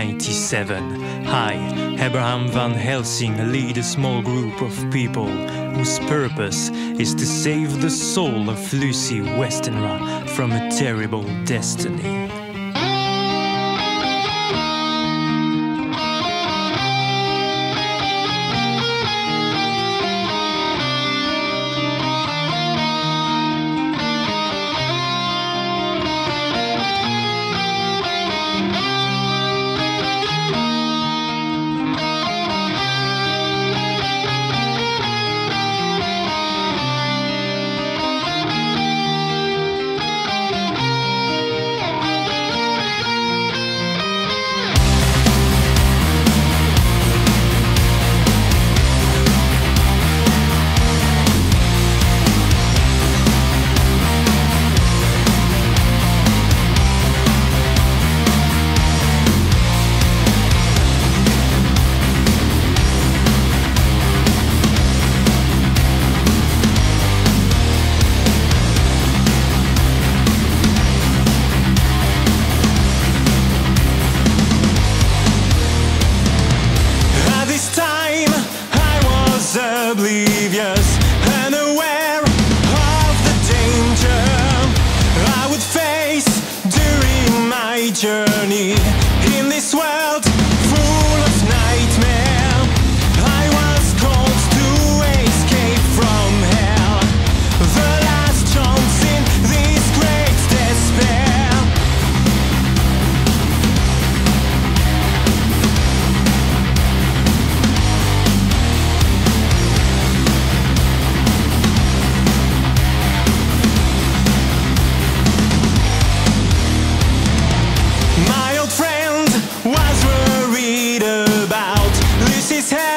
1997. Hi, Abraham Van Helsing lead a small group of people whose purpose is to save the soul of Lucy Westenra from a terrible destiny.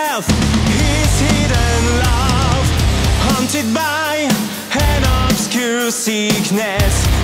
death, his hidden love, haunted by an obscure sickness.